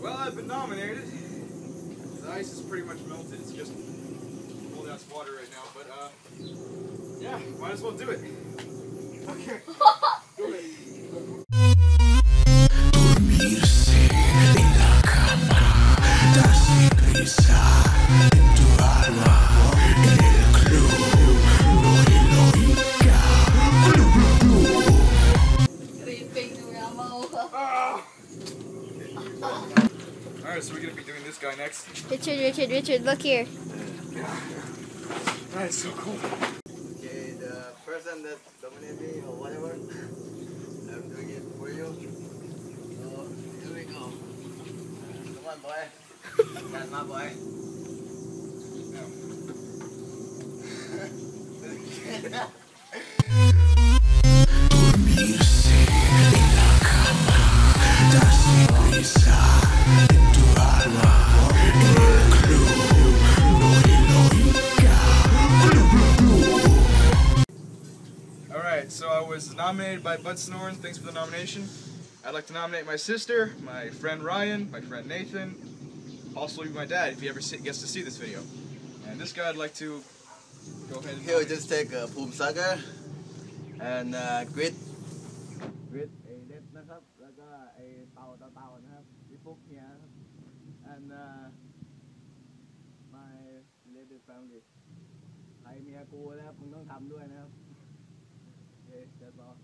Well, I've been nominated. The ice is pretty much melted. It's just cold ass water right now, but uh, yeah, might as well do it. Okay. Alright, so we're gonna be doing this guy next. Richard, Richard, Richard, look here. That is so cool. Okay, the person that dominate me or whatever, I'm doing it for you. So here we go. Come on, boy. That's my boy. Dormirse Alright, so I was nominated by Bud Snoren. Thanks for the nomination. I'd like to nominate my sister, my friend Ryan, my friend Nathan, also my dad if he ever see, gets to see this video. And this guy I'd like to go ahead and Here we nominate. just take a Poom Saga and uh, grit grit ไอ้เล็บนะครับ แล้วก็ไอ้เต่าเต่าเต่านะครับพี่ฟุกเนี่ยครับ and uh, my related family ใครเมียกูนะครับมึงต้องทำด้วยนะครับ yeah, that's all.